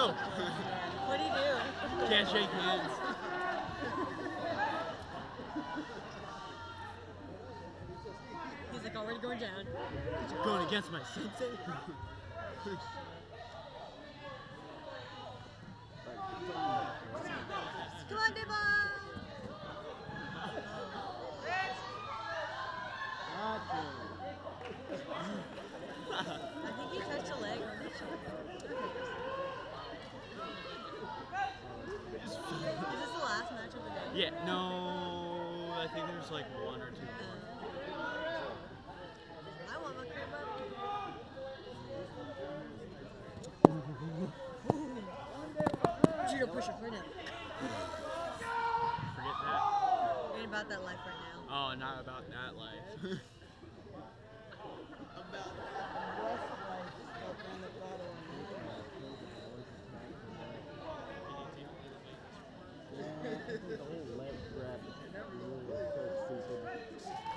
No! What do you do? Can't shake hands. He's like oh, already going down. Going against my sensei? Come on, Devon! Yeah, no, I think there's like one or two more. I want my crib up. Judo push up right now. Forget that. Ain't about that life right now. Oh, not about that life. the whole left grab really so stupid.